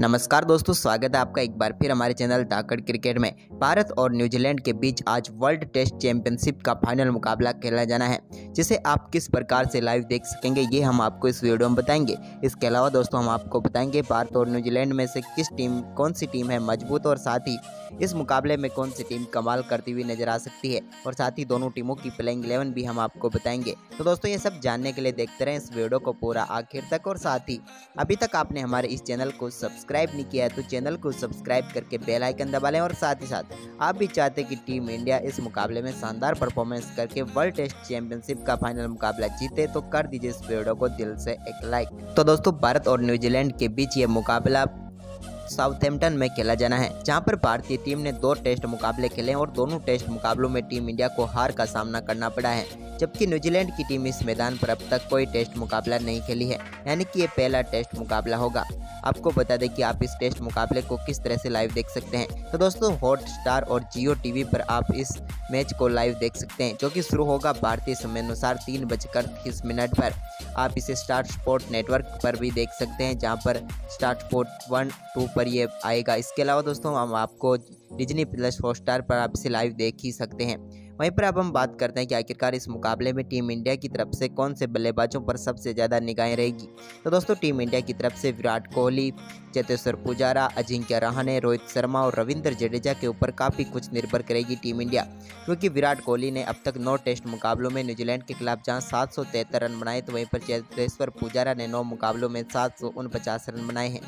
नमस्कार दोस्तों, स्वागत है आपका एक बार फिर हमारे चैनल धाकड़ क्रिकेट में। भारत और न्यूजीलैंड के बीच आज वर्ल्ड टेस्ट चैंपियनशिप का फाइनल मुकाबला खेला जाना है। जिसे आप किस प्रकार से लाइव देख सकेंगे, ये हम आपको इस वीडियो में बताएँगे। इसके अलावा दोस्तों, हम आपको बताएँगे भारत और न्यूजीलैंड में से किस टीम कौन सी टीम है मज़बूत और साथ ही इस मुकाबले में कौन सी टीम कमाल करती हुई नज़र आ सकती है और साथ ही दोनों टीमों की प्लेइंग इलेवन भी हम आपको बताएँगे। तो दोस्तों, ये सब जानने के लिए देखते रहें इस वीडियो को पूरा आखिर तक और साथ ही अभी तक आपने हमारे इस चैनल को सब्सक्राइब नहीं किया है तो चैनल को सब्सक्राइब करके बेल आइकन दबा लें और साथ ही साथ आप भी चाहते कि टीम इंडिया इस मुकाबले में शानदार परफॉर्मेंस करके वर्ल्ड टेस्ट चैंपियनशिप का फाइनल मुकाबला जीते तो कर दीजिए इस वीडियो को दिल से एक लाइक तो दोस्तों, भारत और न्यूजीलैंड के बीच ये मुकाबला साउथैम्पटन में खेला जाना है, जहाँ पर भारतीय टीम ने दो टेस्ट मुकाबले खेले और दोनों टेस्ट मुकाबलों में टीम इंडिया को हार का सामना करना पड़ा है, जबकि न्यूजीलैंड की टीम इस मैदान पर अब तक कोई टेस्ट मुकाबला नहीं खेली है, यानी कि ये पहला टेस्ट मुकाबला होगा। आपको बता दें कि आप इस टेस्ट मुकाबले को किस तरह से लाइव देख सकते हैं। तो दोस्तों हॉट स्टार और जियो टीवी पर आप इस मैच को लाइव देख सकते हैं, जो कि शुरू होगा भारतीय समय अनुसार तीन बजकर तीस मिनट पर। आप इसे स्टार स्पोर्ट नेटवर्क पर भी देख सकते हैं, जहाँ पर स्टार स्पोर्ट वन, टू पर ये आएगा। इसके अलावा दोस्तों, हम आपको डिजनी प्लस हॉटस्टार पर आप इसे लाइव देख ही सकते हैं। वहीं पर अब हम बात करते हैं कि आखिरकार इस मुकाबले में टीम इंडिया की तरफ़ से कौन से बल्लेबाजों पर सबसे ज़्यादा निगाहें रहेगी? तो दोस्तों टीम इंडिया की तरफ़ से विराट कोहली, चेतेश्वर पुजारा, अजिंक्य रहाणे, रोहित शर्मा और रविंद्र जडेजा के ऊपर काफ़ी कुछ निर्भर करेगी टीम इंडिया क्योंकि विराट कोहली ने अब तक नौ टेस्ट मुकाबलों में न्यूजीलैंड के खिलाफ जहाँ सात रन बनाए तो वहीं पर चेतेश्वर पुजारा ने नौ मुकाबलों में सात रन बनाए हैं।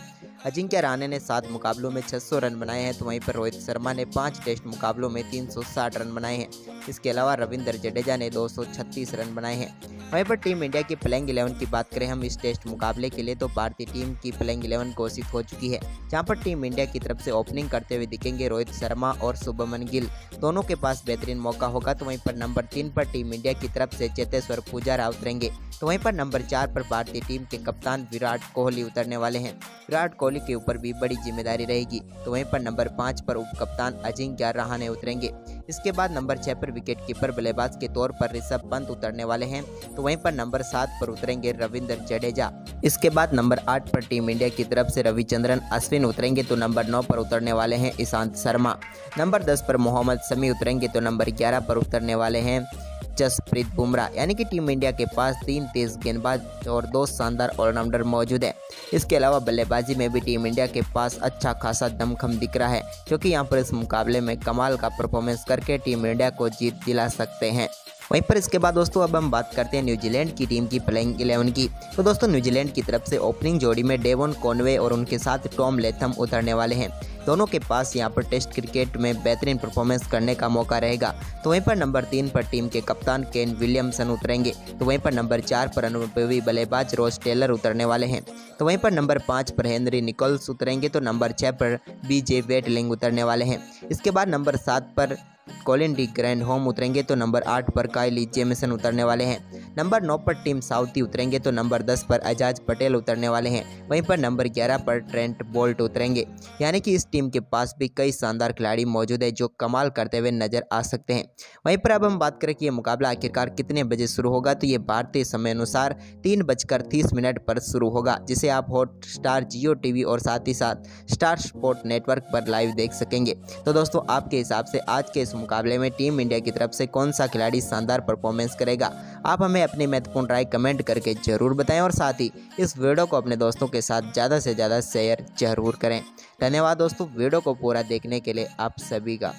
अजिंक्य रहाणे ने सात मुकाबलों में 600 रन बनाए हैं तो वहीं पर रोहित शर्मा ने पाँच टेस्ट मुकाबलों में 360 रन बनाए हैं। इसके अलावा रविंद्र जडेजा ने 236 रन बनाए हैं। वहीं पर टीम इंडिया की प्लेइंग इलेवन की बात करें हम इस टेस्ट मुकाबले के लिए तो भारतीय टीम की प्लेइंग इलेवन घोषित हो चुकी है, जहाँ पर टीम इंडिया की तरफ़ से ओपनिंग करते हुए दिखेंगे रोहित शर्मा और शुभमन गिल दोनों के पास बेहतरीन मौका होगा तो वहीं पर नंबर तीन पर टीम इंडिया की तरफ़ से चेतेश्वर पुजारा उतरेंगे तो वहीं पर नंबर चार पर भारतीय टीम के कप्तान विराट कोहली उतरने वाले हैं। विराट कोहली के ऊपर भी बड़ी ज़िम्मेदारी रहेगी। तो वहीं पर नंबर पाँच पर उप कप्तान अजिंक्य रहाणे उतरेंगे। इसके बाद नंबर छः पर विकेट कीपर बल्लेबाज के तौर पर ऋषभ पंत उतरने वाले हैं। तो वहीं पर नंबर सात पर उतरेंगे रविंद्र जडेजा। इसके बाद नंबर आठ पर टीम इंडिया की तरफ़ से रविचंद्रन अश्विन उतरेंगे तो नंबर नौ पर उतरने वाले हैं ईशांत शर्मा। नंबर दस पर मोहम्मद समी उतरेंगे तो नंबर ग्यारह पर उतरने वाले हैं जसप्रीत बुमराह, यानी कि टीम इंडिया के पास तीन तेज गेंदबाज और दो शानदार ऑलराउंडर मौजूद हैं। इसके अलावा बल्लेबाजी में भी टीम इंडिया के पास अच्छा खासा दमखम दिख रहा है क्योंकि यहाँ पर इस मुकाबले में कमाल का परफॉर्मेंस करके टीम इंडिया को जीत दिला सकते हैं। वहीं पर इसके बाद दोस्तों अब हम बात करते हैं न्यूजीलैंड की टीम की प्लेइंग इलेवन की। तो दोस्तों न्यूजीलैंड की तरफ़ से ओपनिंग जोड़ी में डेवन कॉनवे और उनके साथ टॉम लेथम उतरने वाले हैं। दोनों के पास यहाँ पर टेस्ट क्रिकेट में बेहतरीन परफॉर्मेंस करने का मौका रहेगा। तो वहीं पर नंबर तीन पर टीम के कप्तान केन विलियमसन उतरेंगे। तो वहीं पर नंबर चार पर अनुभवी बल्लेबाज रोज टेलर उतरने वाले हैं। तो वहीं पर नंबर पाँच पर हेनरी निकोल्स उतरेंगे। तो नंबर छः पर बी जे वेटलिंग उतरने वाले हैं। इसके बाद नंबर सात पर कॉलिन डी ग्रैंड होम उतरेंगे। तो नंबर आठ पर कायली जेमिसन उतरने वाले हैं। नंबर नौ पर टीम साउथी उतरेंगे। तो नंबर दस पर एजाज पटेल उतरने वाले हैं। वहीं पर नंबर ग्यारह पर ट्रेंट बोल्ट उतरेंगे। यानी कि इस टीम के पास भी कई शानदार खिलाड़ी मौजूद है जो कमाल करते हुए नज़र आ सकते हैं। वहीं पर अब हम बात करें कि ये मुकाबला आखिरकार कितने बजे शुरू होगा तो ये भारतीय समय अनुसार तीन बजकर तीस मिनट पर शुरू होगा, जिसे आप हॉट स्टार जियो टीवी और साथ ही साथ स्टार स्पोर्ट नेटवर्क पर लाइव देख सकेंगे। तो दोस्तों, आपके हिसाब से आज के इस मुकाबले में टीम इंडिया की तरफ़ से कौन सा खिलाड़ी शानदार परफॉर्मेंस करेगा? आप हमें अपनी महत्वपूर्ण राय कमेंट करके ज़रूर बताएँ और साथ ही इस वीडियो को अपने दोस्तों के साथ ज़्यादा से ज़्यादा शेयर ज़रूर करें। धन्यवाद दोस्तों, वीडियो को पूरा देखने के लिए आप सभी का